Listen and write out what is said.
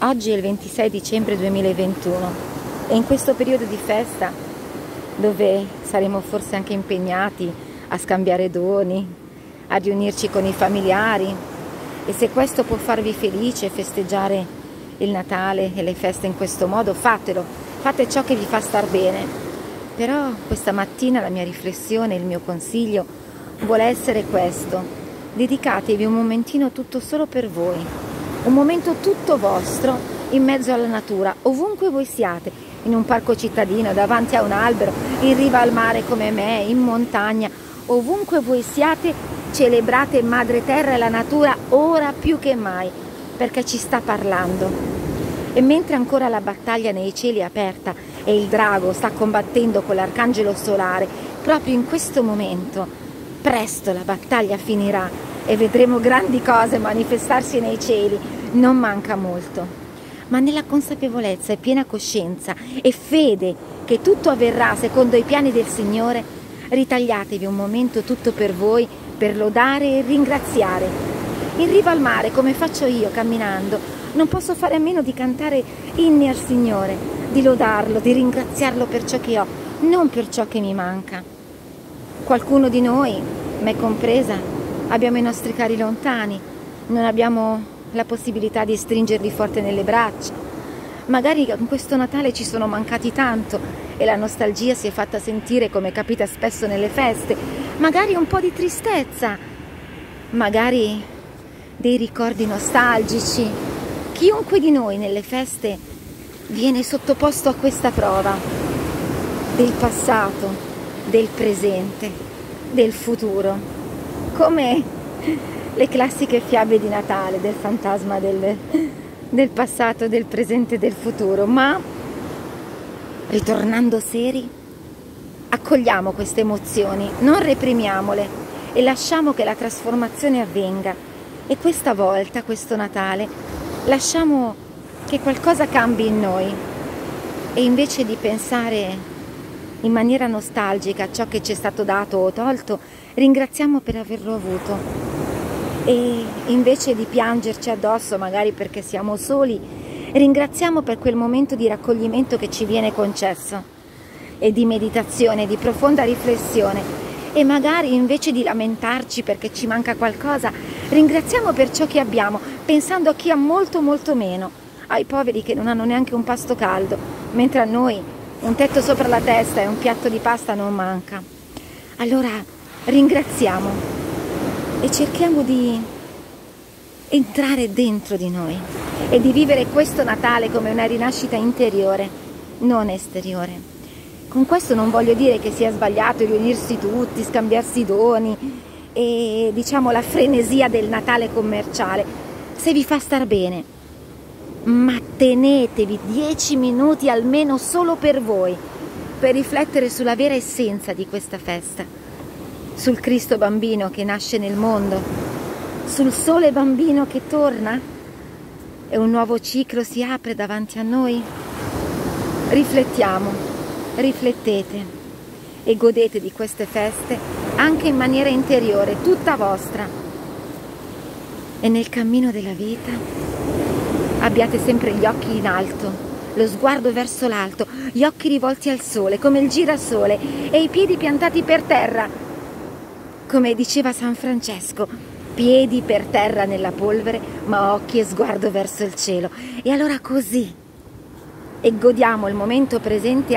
Oggi è il 26 dicembre 2021 e in questo periodo di festa, dove saremo forse anche impegnati a scambiare doni, a riunirci con i familiari, e se questo può farvi felice, festeggiare il Natale e le feste in questo modo, fatelo, fate ciò che vi fa star bene. Però questa mattina la mia riflessione, il mio consiglio vuole essere questo. Dedicatevi un momentino tutto solo per voi un momento tutto vostro in mezzo alla natura, ovunque voi siate, in un parco cittadino, davanti a un albero, in riva al mare come me, in montagna, ovunque voi siate, celebrate Madre Terra e la natura ora più che mai, perché ci sta parlando. E mentre ancora la battaglia nei cieli è aperta e il drago sta combattendo con l'arcangelo solare, proprio in questo momento, presto la battaglia finirà e vedremo grandi cose manifestarsi nei cieli, non manca molto. Ma nella consapevolezza e piena coscienza e fede che tutto avverrà secondo i piani del Signore, ritagliatevi un momento tutto per voi per lodare e ringraziare. In riva al mare, come faccio io camminando, non posso fare a meno di cantare inni al Signore, di lodarlo, di ringraziarlo per ciò che ho, non per ciò che mi manca. Qualcuno di noi, me compresa, abbiamo i nostri cari lontani, non abbiamo la possibilità di stringerli forte nelle braccia. Magari in questo Natale ci sono mancati tanto e la nostalgia si è fatta sentire come capita spesso nelle feste, magari un po' di tristezza, magari dei ricordi nostalgici. Chiunque di noi nelle feste viene sottoposto a questa prova del passato, del presente, del futuro come le classiche fiabe di Natale del fantasma del, del passato, del presente e del futuro, ma ritornando seri, accogliamo queste emozioni, non reprimiamole e lasciamo che la trasformazione avvenga. E questa volta, questo Natale, lasciamo che qualcosa cambi in noi e invece di pensare in maniera nostalgica ciò che ci è stato dato o tolto, ringraziamo per averlo avuto. E invece di piangerci addosso, magari perché siamo soli, ringraziamo per quel momento di raccoglimento che ci viene concesso e di meditazione, di profonda riflessione. E magari invece di lamentarci perché ci manca qualcosa, ringraziamo per ciò che abbiamo, pensando a chi ha molto molto meno, ai poveri che non hanno neanche un pasto caldo, mentre a noi un tetto sopra la testa e un piatto di pasta non manca. Allora ringraziamo e cerchiamo di entrare dentro di noi e di vivere questo Natale come una rinascita interiore, non esteriore. Con questo non voglio dire che sia sbagliato riunirsi tutti, scambiarsi doni e diciamo la frenesia del Natale commerciale, se vi fa star bene ma tenetevi dieci minuti almeno solo per voi, per riflettere sulla vera essenza di questa festa, sul Cristo bambino che nasce nel mondo, sul sole bambino che torna e un nuovo ciclo si apre davanti a noi. Riflettiamo, riflettete e godete di queste feste anche in maniera interiore, tutta vostra. E nel cammino della vita Abbiate sempre gli occhi in alto, lo sguardo verso l'alto, gli occhi rivolti al sole, come il girasole, e i piedi piantati per terra. Come diceva San Francesco, piedi per terra nella polvere, ma occhi e sguardo verso il cielo. E allora così. E godiamo il momento presente